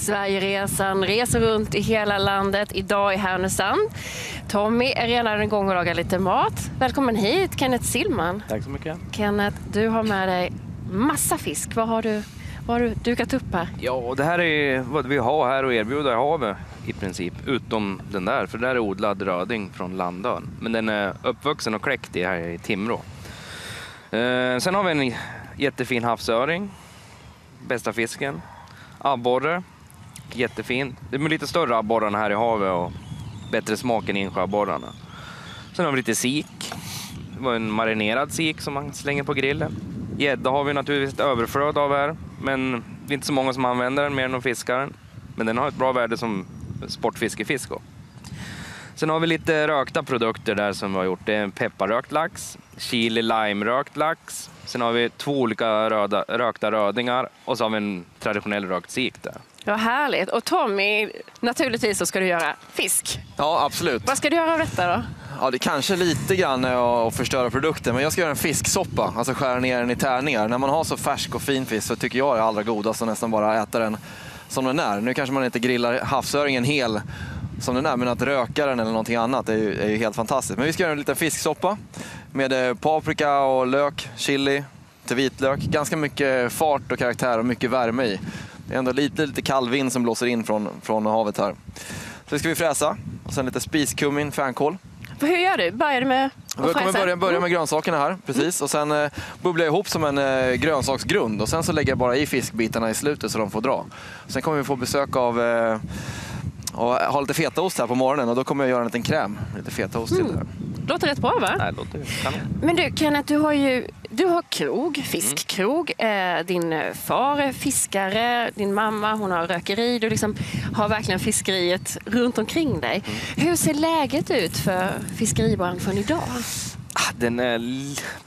Sverigeresan reser runt i hela landet. Idag i Härnösand. Tommy är redan igång och lagar lite mat. Välkommen hit Kenneth Sillman. Tack så mycket. Kenneth, du har med dig massa fisk. Vad har du, vad har du dukat upp här? Ja, det här är vad vi har här och erbjuda i havet i princip, utom den där, för det där är odlad röding från Landön. Men den är uppvuxen och kläckt i här i Timrå. Eh, sen har vi en jättefin havsöring, bästa fisken. Abborre, jättefin. Det är lite större abborrarna här i havet och bättre smak än insjöabborrarna. Sen har vi lite sik. Det var en marinerad sik som man slänger på grillen. Gädda har vi naturligtvis ett överflöd av här, men det är inte så många som använder den mer än de fiskar den. Men den har ett bra värde som sportfiskefisk. Också. Sen har vi lite rökta produkter där som vi har gjort. Det är en pepparrökt lax, chili lime-rökt lax. Sen har vi två olika röda, rökta rödingar och så har vi en traditionell rökt sik där. Ja, härligt. Och Tommy, naturligtvis så ska du göra fisk. Ja, absolut. Vad ska du göra av detta då? Ja, det kanske lite grann är att förstöra produkten, men jag ska göra en fisksoppa, alltså skära ner den i tärningar. När man har så färsk och fin fisk så tycker jag det är allra godast att nästan bara äta den som den är. Nu kanske man inte grillar havsöringen hel som den är, men att röka den eller någonting annat är ju, är ju helt fantastiskt. Men vi ska göra en liten fisksoppa med eh, paprika och lök, chili, till vitlök. Ganska mycket fart och karaktär och mycket värme i. Det är ändå lite, lite kall vind som blåser in från, från havet här. Så det ska vi fräsa. Och sen lite spiskummin, fänkål. Hur gör du? Börjar du med Jag kommer börja, börja med grönsakerna här, precis. Och sen eh, bubblar jag ihop som en eh, grönsaksgrund. Och sen så lägger jag bara i fiskbitarna i slutet så de får dra. Sen kommer vi få besök av eh, och ha lite fetaost här på morgonen och då kommer jag göra en liten kräm. Lite fetaost till det här. Låter rätt bra va? Det här låter kanon. Men du Kenneth, du har ju du har krog, fiskkrog. Eh, din far är fiskare, din mamma hon har rökeri. Du liksom har verkligen fiskeriet runt omkring dig. Hur ser läget ut för fiskeribranschen idag? Ah, Den är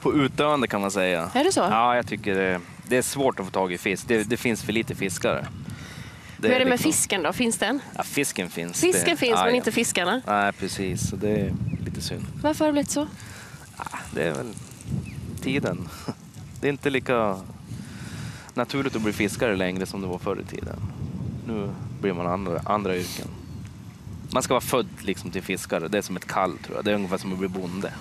på utdöende kan man säga. Är det så? Ja, jag tycker det, det är svårt att få tag i fisk. Det, det finns för lite fiskare. Hur är det med liksom- fisken då? Finns den? Ja, fisken finns. Fisken det, finns ja, men ja. inte fiskarna. Nej, precis. Så det är lite synd. Varför har det blivit så? Det är väl tiden. Det är inte lika naturligt att bli fiskare längre som det var förr i tiden. Nu blir man andra, andra yrken. Man ska vara född liksom till fiskare. Det är som ett kall tror jag. Det är ungefär som att bli bonde.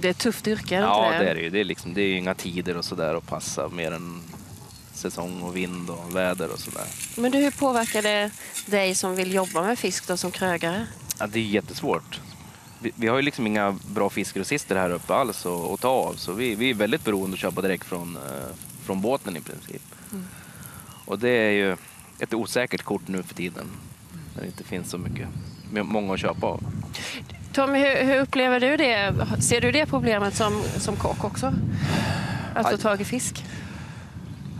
Det är ett tufft yrke, är det Ja, det är det ju. Det är, liksom, det är inga tider och sådär att passa mer än säsong och vind och väder och sådär. Men du, hur påverkar det dig som vill jobba med fisk då, som krögare? Ja, det är jättesvårt. Vi, vi har ju liksom inga bra fiskgrossister här uppe alls att, ta av. Så vi, vi är väldigt beroende att köpa direkt från, eh, från båten i princip. Och det är ju ett osäkert kort nu för tiden. När det inte finns så mycket, många att köpa av. Tommy, hur, hur upplever du det? Ser du det problemet som, som kock också? Att få tag i fisk?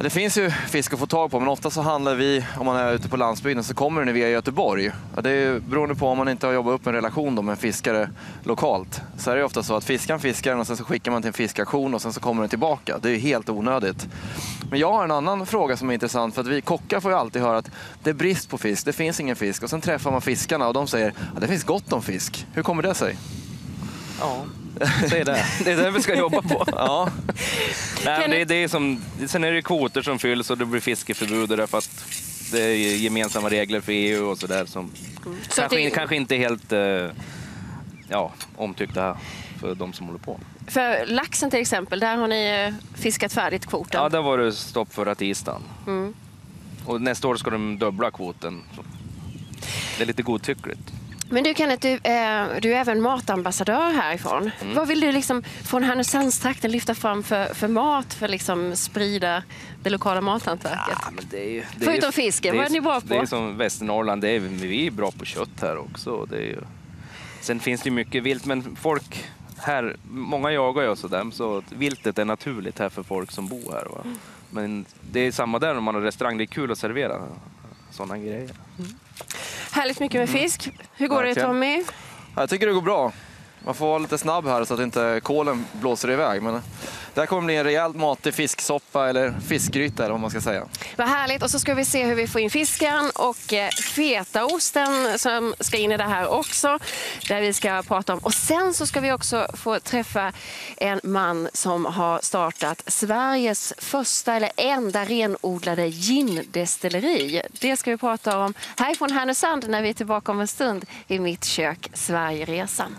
Det finns ju fisk att få tag på men ofta så handlar vi, om man är ute på landsbygden, så kommer den via Göteborg. Och det är beroende på om man inte har jobbat upp en relation då med en fiskare lokalt. Så är det ofta så att fiskaren fiskar den och sen så skickar man till en fiskaktion och sen så kommer den tillbaka. Det är ju helt onödigt. Men jag har en annan fråga som är intressant för att vi kockar får ju alltid höra att det är brist på fisk, det finns ingen fisk. Och sen träffar man fiskarna och de säger att det finns gott om fisk. Hur kommer det sig? Ja, säg det. Det är det vi ska jobba på. Ja, Nej, men det, det är som, sen är det kvoter som fylls och det blir fiskeförbud därför att det är gemensamma regler för EU och sådär som Så att kanske, det- kanske inte är helt eh, ja, omtyckta för de som håller på. För laxen till exempel, där har ni eh, fiskat färdigt kvoten. Ja, där var det stopp förra tisdagen. Mm. Och nästa år ska de dubbla kvoten. Så Det är lite godtyckligt. Men du Kenneth, du, eh, du är även matambassadör härifrån. Mm. Vad vill du liksom från Härnösandstrakten lyfta fram för, för mat för liksom sprida det lokala mathantverket? Ja, men det är ju, det Förutom är, fisken, vad är ni bra på? Det är som Västernorrland, det är, vi är bra på kött här också. Det är ju, sen finns det ju mycket vilt, men folk här, många jagar ju så att viltet är naturligt här för folk som bor här. Va? Men det är samma där om man har restaurang, det är kul att servera sådana grejer. Härligt mycket med fisk. Hur går det Verkligen. Tommy? jag tycker det går bra. Man får vara lite snabb här så att inte kolen blåser iväg. Men det här kommer bli en rejält matig fisksoppa eller fiskgryta om man ska säga. Vad härligt. Och så ska vi se hur vi får in fisken och eh, fetaosten som ska in i det här också. Där vi ska prata om. Och sen så ska vi också få träffa en man som har startat Sveriges första eller enda renodlade gindestilleri. Det ska vi prata om härifrån Härnösand när vi är tillbaka om en stund i Mitt kök Sverigeresan.